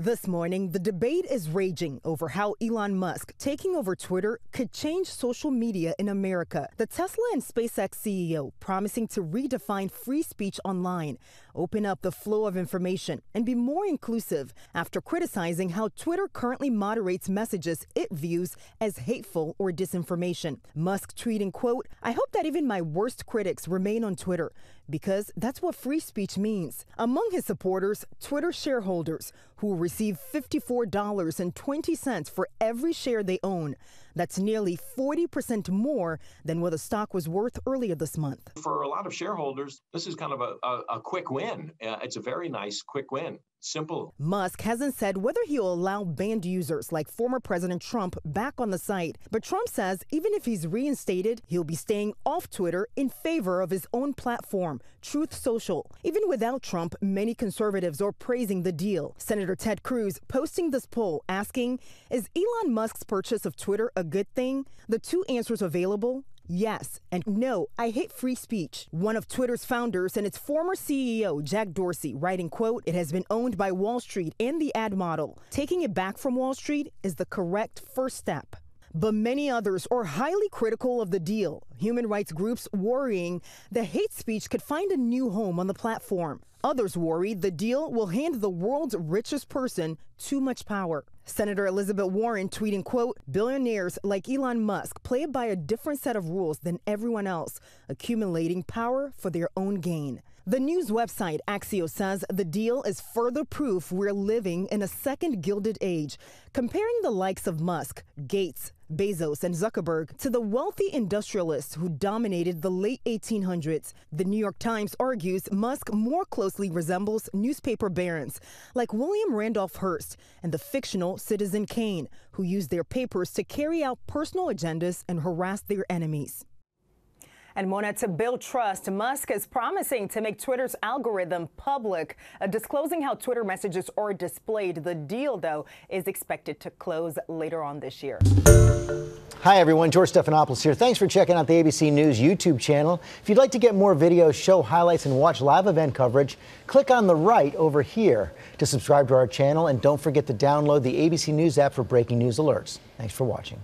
This morning, the debate is raging over how Elon Musk taking over Twitter could change social media in America. The Tesla and SpaceX CEO promising to redefine free speech online, open up the flow of information, and be more inclusive after criticizing how Twitter currently moderates messages it views as hateful or disinformation. Musk tweeting, quote, I hope that even my worst critics remain on Twitter because that's what free speech means. Among his supporters, Twitter shareholders who receive $54.20 for every share they own. That's nearly 40% more than what the stock was worth earlier this month. For a lot of shareholders, this is kind of a, a, a quick win. Uh, it's a very nice quick win. Simple. Musk hasn't said whether he'll allow banned users like former President Trump back on the site. But Trump says even if he's reinstated, he'll be staying off Twitter in favor of his own platform, Truth Social. Even without Trump, many conservatives are praising the deal. Senator Ted Cruz posting this poll asking Is Elon Musk's purchase of Twitter a good thing? The two answers available Yes, and no, I hate free speech. One of Twitter's founders and its former CEO, Jack Dorsey, writing, quote, it has been owned by Wall Street and the ad model. Taking it back from Wall Street is the correct first step. But many others are highly critical of the deal. Human rights groups worrying that hate speech could find a new home on the platform. Others worry the deal will hand the world's richest person too much power. Senator Elizabeth Warren tweeting, quote, billionaires like Elon Musk play by a different set of rules than everyone else, accumulating power for their own gain. The news website Axios says the deal is further proof we're living in a second gilded age, comparing the likes of Musk, Gates, Bezos, and Zuckerberg to the wealthy industrialists who dominated the late 1800s. The New York Times argues Musk more closely resembles newspaper barons like William Randolph Hearst and the fictional Citizen Kane, who used their papers to carry out personal agendas and harass their enemies. And Mona, to build trust, Musk is promising to make Twitter's algorithm public, uh, disclosing how Twitter messages are displayed. The deal, though, is expected to close later on this year. Hi, everyone. George Stephanopoulos here. Thanks for checking out the ABC News YouTube channel. If you'd like to get more videos, show highlights, and watch live event coverage, click on the right over here to subscribe to our channel. And don't forget to download the ABC News app for breaking news alerts. Thanks for watching.